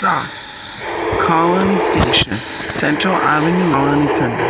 Stop, Station, Central Avenue, Colonie Center.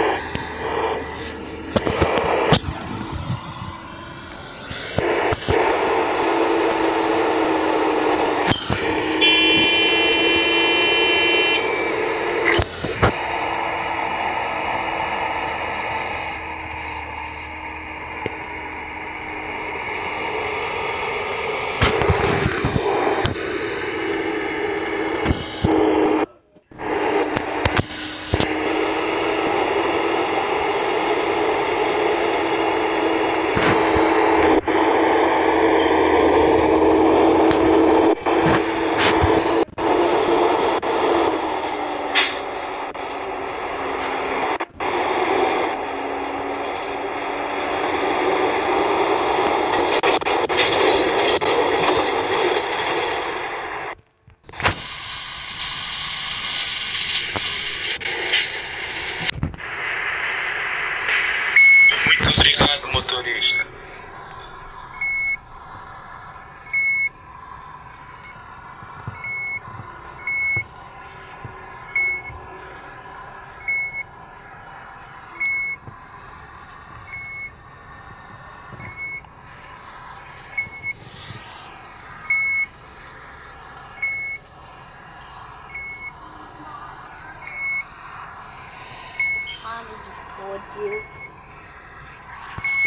Honda just called you.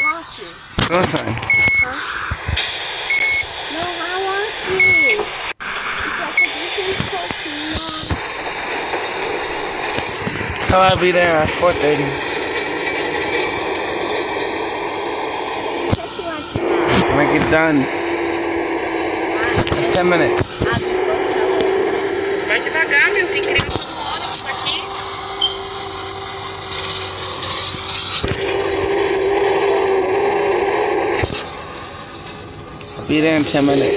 Want you? Go ahead. Huh? No, I want you. Because this is Pokemon. Tell I'll be there at 4.30. Catch you on tonight. When I get done. 10 minutes. I'll just go tell Vai devagar, meu. Tem criança no ônibus aqui. I'll be there in 10 minutes.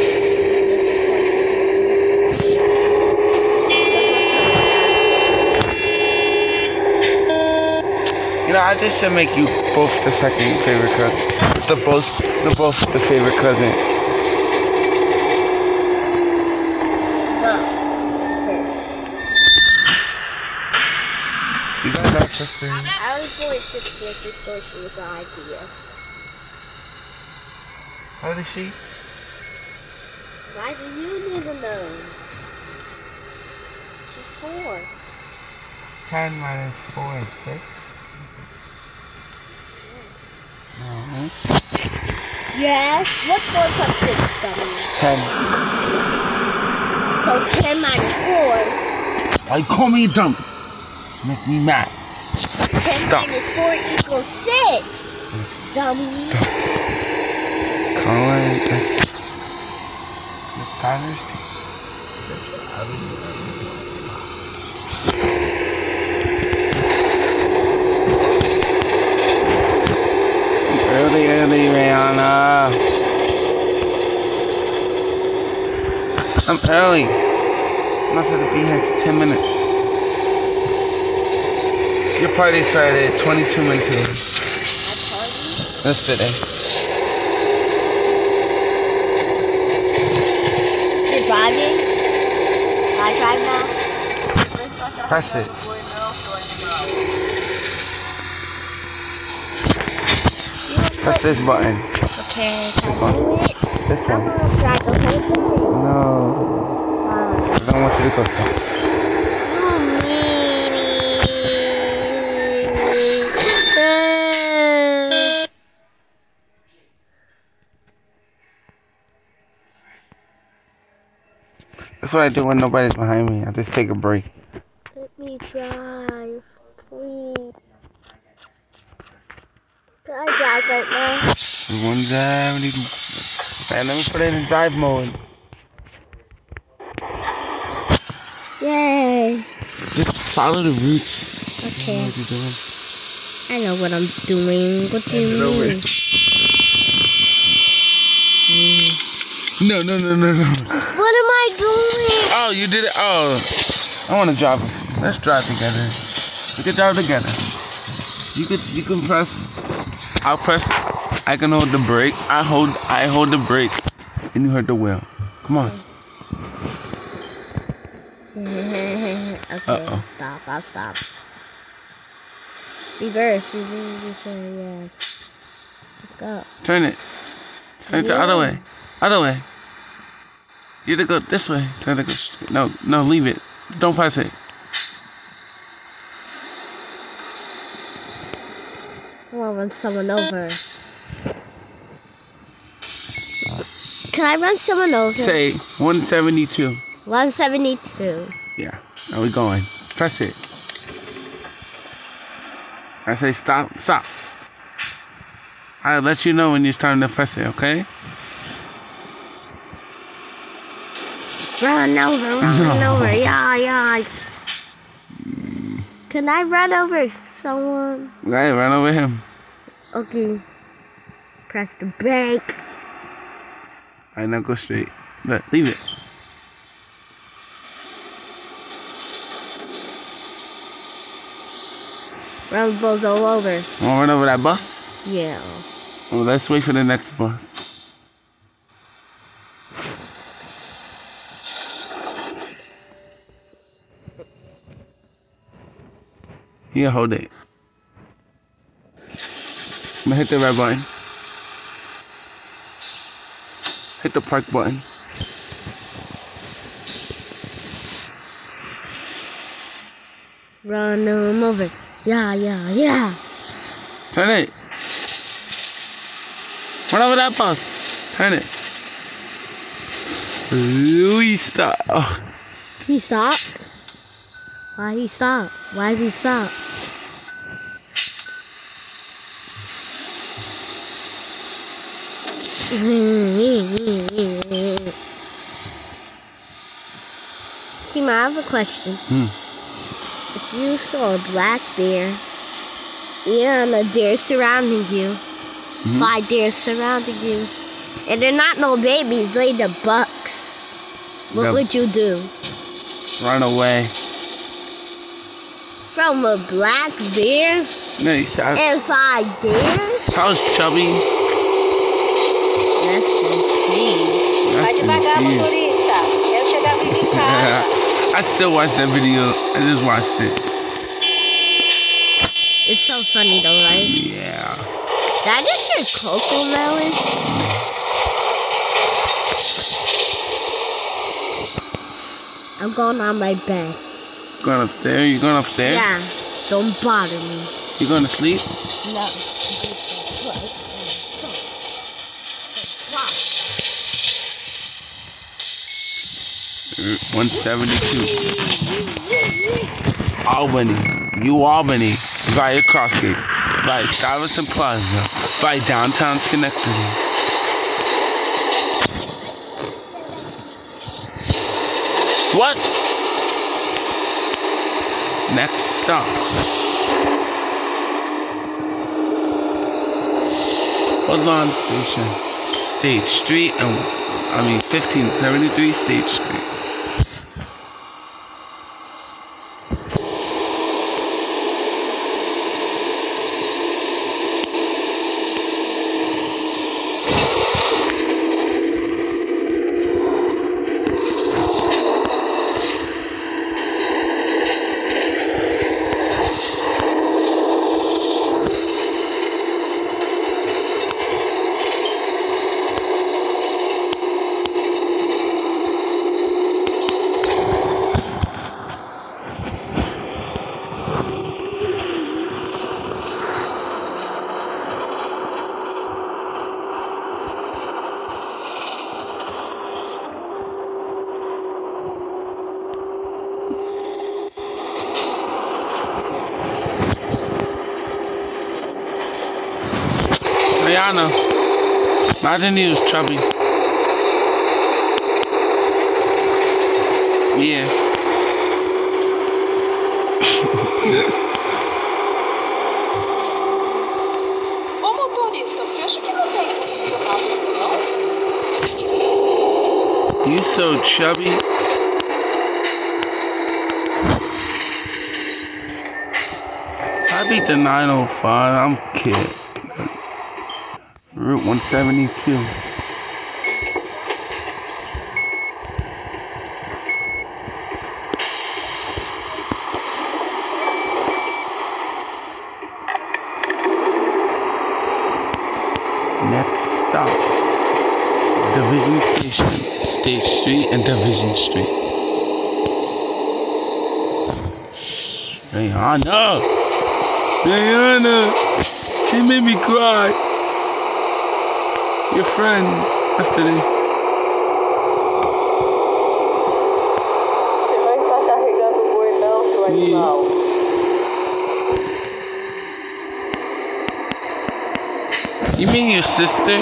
You know, I just should make you both the second favorite cousin. The both, the both the favorite cousin. You guys have sisters. I was born six years before she was an idea. How old is she? Why do you need to know? She's four. 10 minus 4 is 6. No. Yes. What's four plus six, dummy? 10. So ten minus four. Why you call me dumb? Make me mad. Ten Stop. minus four equals six. Dummy. Colin. Thursday. Early, early, Rihanna. I'm early. I'm not supposed to be here for 10 minutes. Your party started 22 minutes ago. That's today. Press it. Press this button. Okay, This one. This one. want to drive, okay? No. I don't want you to go slow. That's what I do when nobody's behind me. I just take a break. Let me drive, please. Can I right now? 170. Man, let me put it in drive mode. Yay. Just follow the routes. Okay, What you doing? I know what I'm doing. What do you mean? No, no, no, no, no. What am I doing? Oh, you did it. Oh, I want to drive. Let's drive together. We can drive together. You could, you can press. I'll press. I can hold the brake. I hold, I hold the brake, and you hold the wheel. Come on. okay, Uh-oh. stop. I'll stop. Reverse, reverse, reverse, yes. Let's go. Turn it. Turn it the other way. Other way. You to go this way. Turn it go. No, no, leave it. Don't press it. I want to run someone over. Can I run someone over? Say 172. 172. Yeah. Now we going. Press it. I say stop. Stop. I'll let you know when you're starting to press it, okay? Run over, run over. Yeah, yeah. Can I run over someone? Right, run over him. Okay. Press the brake. I now go straight. But leave it. Run both all over. Wanna run over that bus? Yeah. Oh, let's wait for the next bus. Here, hold it. I'm gonna hit the red button. Hit the park button. Run them over. Yeah, yeah, yeah. Turn it. Run over that bus. Turn it. We stop. Oh, He stopped. Why he stop? Why did he stop? Team, I have a question. Hmm. If you saw a black bear and a deer surrounding you, five deer surrounding you, and they're not no babies, they're the bucks, what Yeah. would you do? run away. From a black bear No, you shot. and five deers? How's chubby? That's insane. That's Vai devagar, confused. motorista. Eu chegava em casa. I still watched that video. I just watched it. It's so funny though, right? Yeah. That is your Cocomelon? I'm going on my bed. Going upstairs? You going upstairs? Yeah, don't bother me. You going to sleep? No. 172. Albany. New Albany. Via Crossgate. By Stuyvesant Plaza. By downtown Schenectady. What? Next stop. Woodlawn Station, State Street, and I mean 1573 State Street. Rihanna. Imagine he was chubby. Yeah. Ô? You so chubby. I beat the 905. I'm kid. Route 172. Next stop. Division Station, State Street and Division Street. Rihanna! Rihanna! She made me cry. Your friend yesterday. Você vai estar carregando o boi não, seu animal. You mean your sister?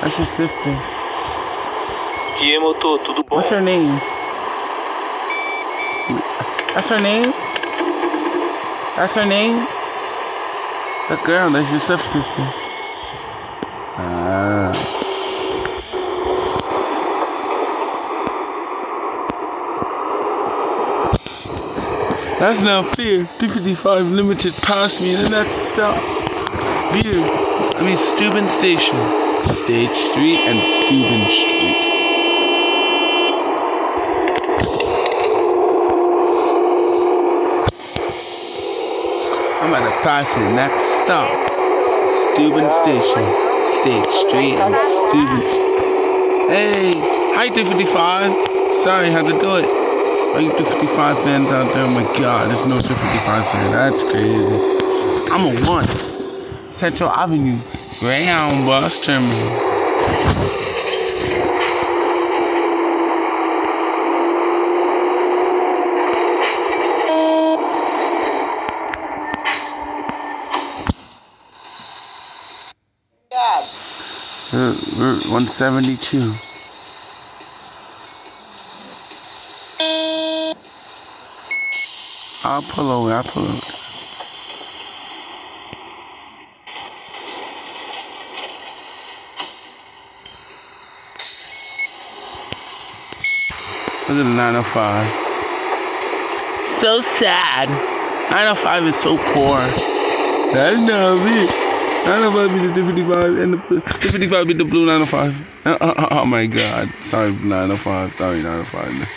That's your sister. E aí, motor, tudo bom? What's her name? That's her name? That's her name? That girl, that's your stepsister. Ah. That's not fair. 255 limited past me and that's stop. View. I mean Steuben Station. Stage Street and Steuben Street. I'm at a passing next stop. Steuben Station. State Street and Steuben. Hey, hi 255. Sorry, had to do it. Are you 255 fans out there? Oh my god, there's no 255 fan. That's crazy. I'm a one. Central Avenue. Greyhound bus terminal. Route, Route 172. I'll pull over, I'll pull over. At the 905. So sad. 905 is so poor. That's not me. 905 be the 255 and the 255 be the blue 905. Uh, uh, uh, oh my god. Sorry, 905. Sorry, 905.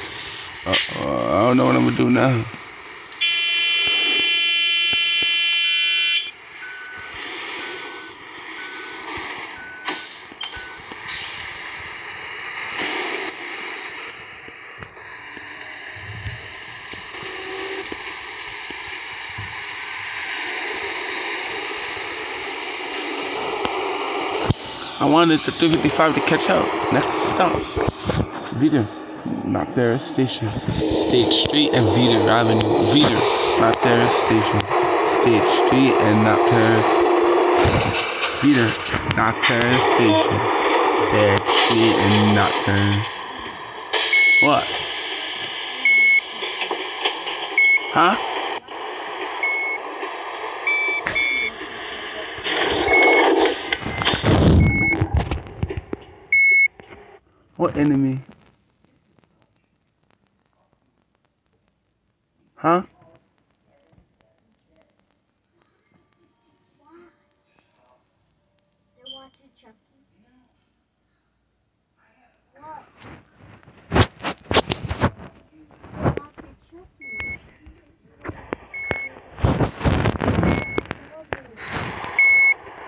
Uh, uh, I don't know what I'm gonna do now. wanted to 255 to catch up. Next stop, Viter. Not there station. State Street and Viter Avenue. Viter. Not there station. State Street and not there. Viter. Not there station. State Street and not there. What? Huh? What enemy? Huh?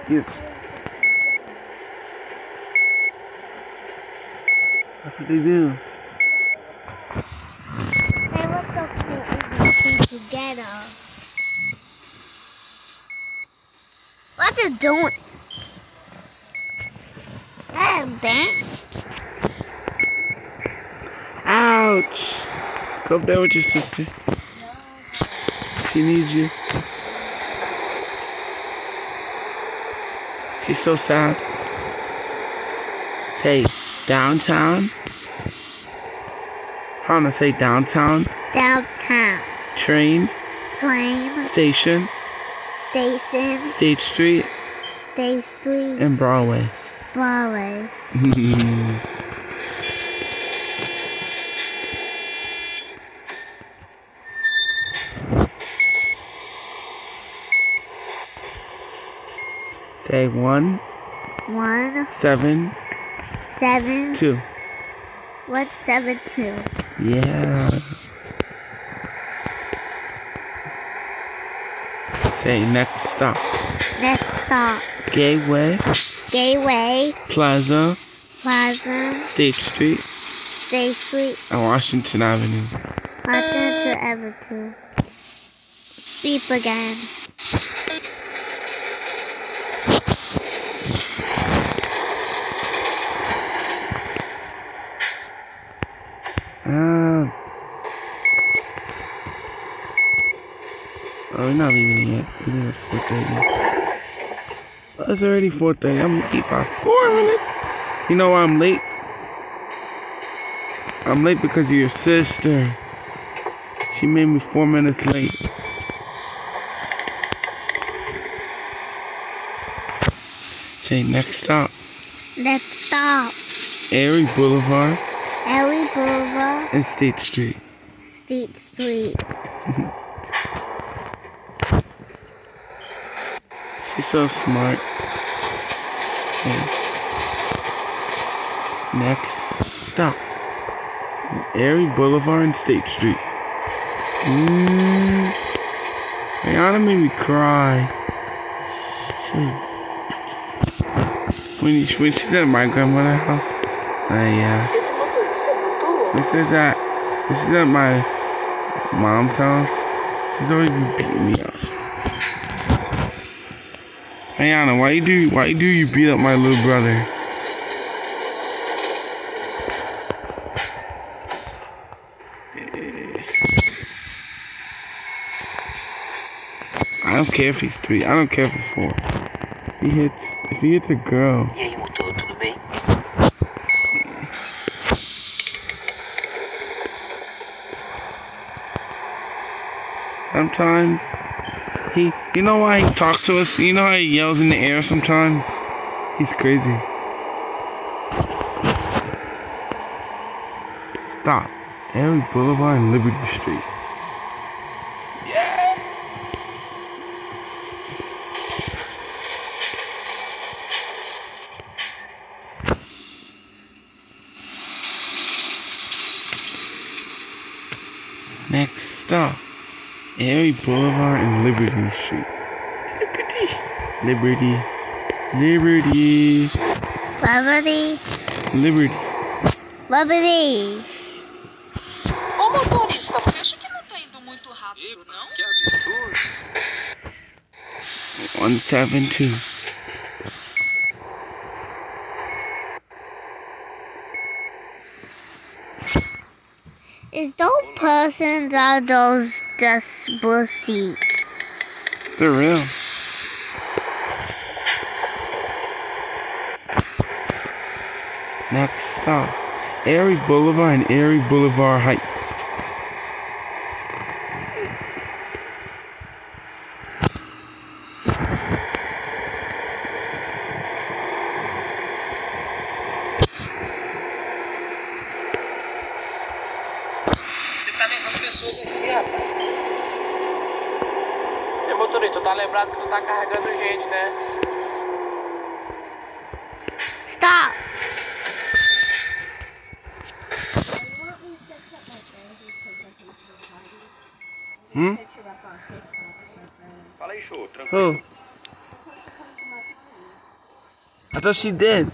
Here. That's what they do. Hey, what's up with together? What's it doing? That dance. Ouch! Go up there with your sister. She needs you. She's so sad. Say downtown. Hannah, say downtown. Downtown. Train. Train. Station. Station. State Street. State Street. And Broadway. Broadway. say one, One, seven, seven, two. one, seven, two. Yeah. Say next stop. Next stop. Gateway, Gateway. Plaza, Plaza. State Street, State Street. and Washington Avenue. Washington Avenue. Beep again. Not leaving yet. We're at 4.30. Oh, it's already 4.30. I'm gonna keep by four minutes. You know why I'm late? I'm late because of your sister. She made me four minutes late. Say next stop. Next stop. Erie Boulevard Ellie Boulevard. and State Street. State Street. She's so smart. Okay. Next stop. Erie Boulevard and State Street. Mm. Rihanna made me cry. She- When, you, when she's at my grandmother's house, uh, yeah. Esse motorista é muito louco. This is at this is at my mom's house. She's always beating me up. Ayana, why you do why do you beat up my little brother? I don't care if he's three. I don't care if he's four. If he hits if he hits a girl, motor, tudo bem? Sometimes he, you know why he talks to us? You know how he yells in the air sometimes? He's crazy. Stop. Erie Boulevard and Liberty Street. Next stop. Erie Boulevard and Liberty Street. Liberty. Liberty. Liberty. Liberty. Liberty. Ô motorista, fecha que não tá indo muito rápido, não? Que absurdo. 172. Is those persons are those just bull seats? They're real. Next stop. Erie Boulevard and Erie Boulevard Heights. Hum? Fala aí, show, tranquilo. Oh. Até acidente.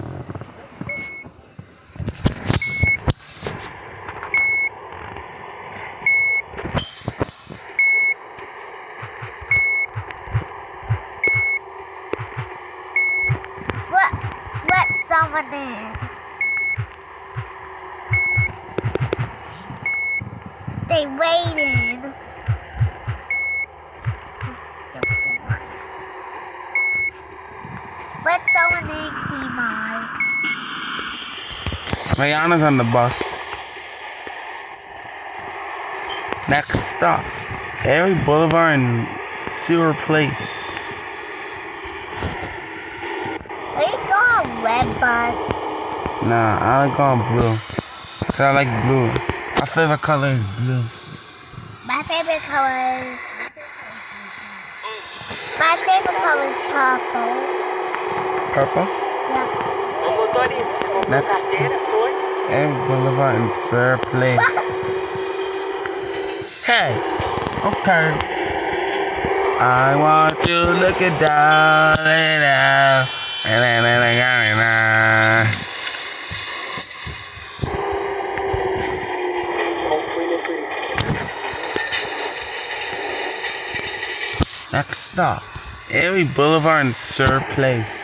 Rihanna's on the bus. Next stop, Erie Boulevard and Sewer Place. Are you going red bus? Nah, I like going blue. Cause I like blue. My favorite color is blue. My favorite color is. My favorite color is purple. Purple? Yep. Ô motorista, você comprou Next. Carteira? Foi? Erie Boulevard and Sewer Place. Hey, okay. I want to look it down and out. And? Next stop, Erie Boulevard and Sir Place.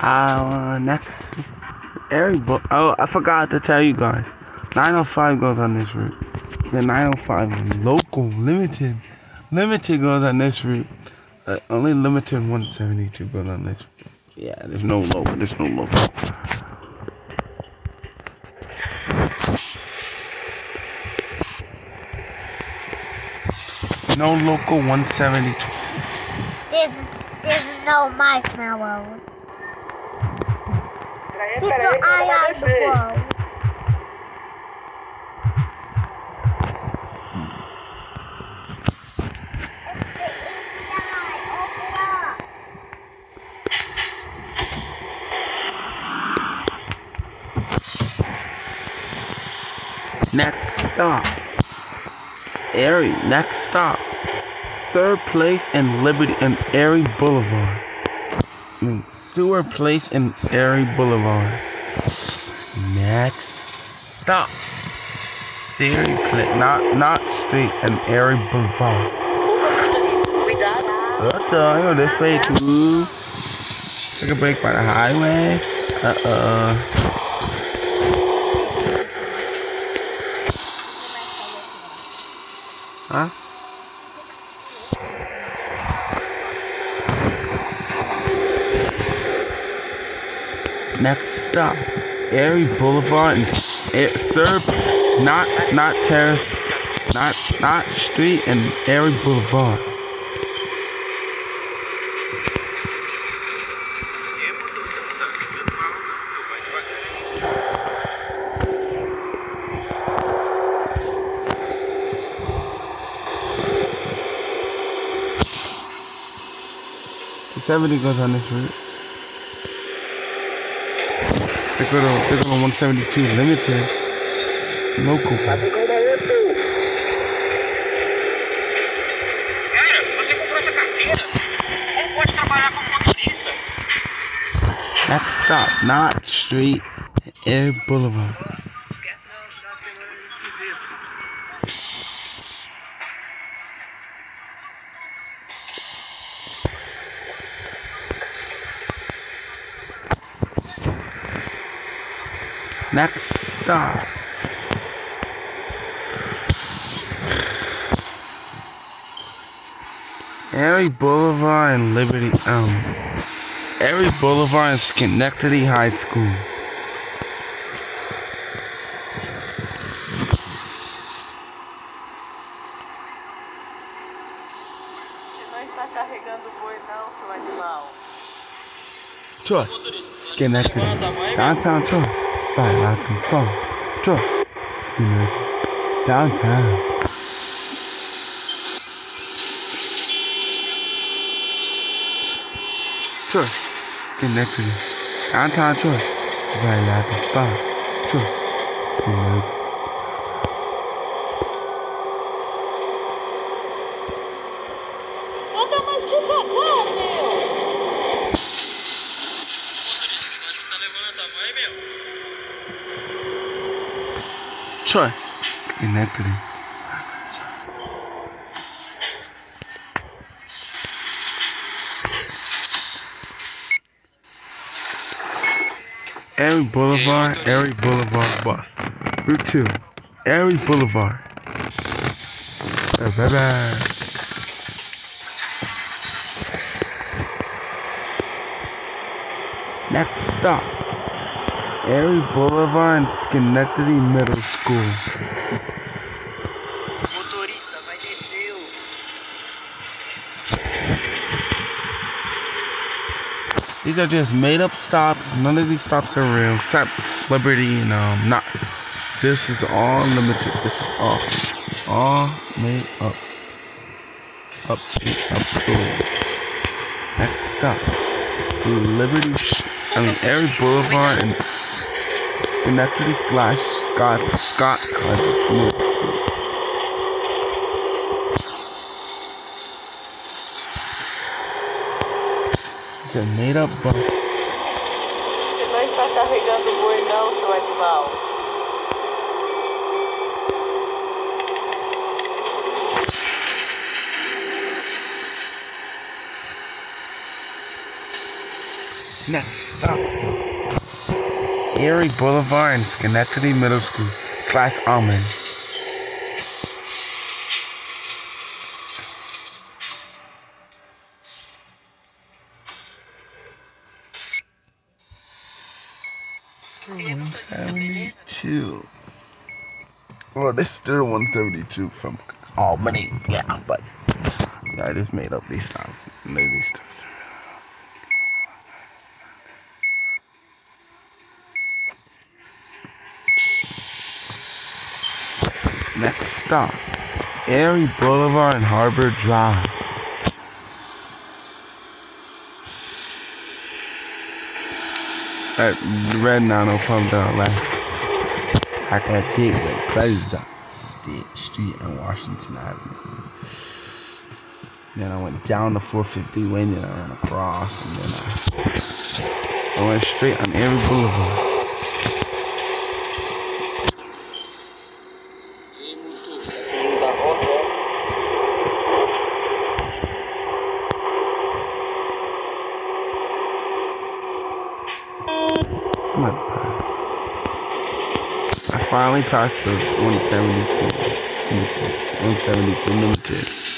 Uh, next, Bo- Oh, I forgot to tell you guys. 905 goes on this route. The 905 local limited, limited goes on this route. Uh, only limited 172 goes on this. route. Yeah, there's no local. There's no local. No local 172. There's, there's no marshmallows. Peraí, Keep peraí, your que eye on the descer. wall. Next stop. Erie. Next stop. Third place in Liberty and Erie Boulevard. Sewer Place and Erie Boulevard. Next stop. Erie Place, not not Street and Erie Boulevard. Uh oh, I go this way too. Take a break by the highway. Uh oh. Huh? Next stop, Erie Boulevard and Sir, not not Terrace, not not Street and Erie Boulevard. 70 goes on this route. They go to, they go to 172 limited. Local. Comprou essa carteira? Como pode trabalhar como motorista? Next stop, not Street, Air Boulevard. Next stop. Erie Boulevard and Liberty, um, Erie Boulevard and Schenectady High School. Não está carregando boi Schenectady. By Phone. Sure. Schenectady. Downtown. Sure. Schenectady. Downtown, sure. By Lockton Phone. Sure. Schenectady. Anda mais devagar, meu. Sure. Schenectady. Erie Boulevard, Erie Boulevard bus. Route 2, Erie Boulevard. Bye bye. bye. Next stop. Erie Boulevard and Schenectady Middle School. Motorista, vai descer. These are just made up stops. None of these stops are real, except Liberty and um not. This is all limited. This is all all made up. Up up school. Next stop. Liberty I mean Erie Boulevard and Schenectady slash Scott Scott Clever. It's a made up bus. Você não está carregando boi não, seu animal. Next stop. Erie Boulevard and Schenectady Middle School slash Almond. Seventy-two. Well, this is still 172 from Albany. Yeah, but yeah, I just made up these. Made these stops. Next stop, Erie Boulevard and Harbor Drive. That red now no pump down left. I can dig with Plaza State Street and Washington Avenue. Then I went down to 450 Lane and I ran across and then I, I went straight on Erie Boulevard. Rota, bad. I finally passed the 172. limited. 172 limited.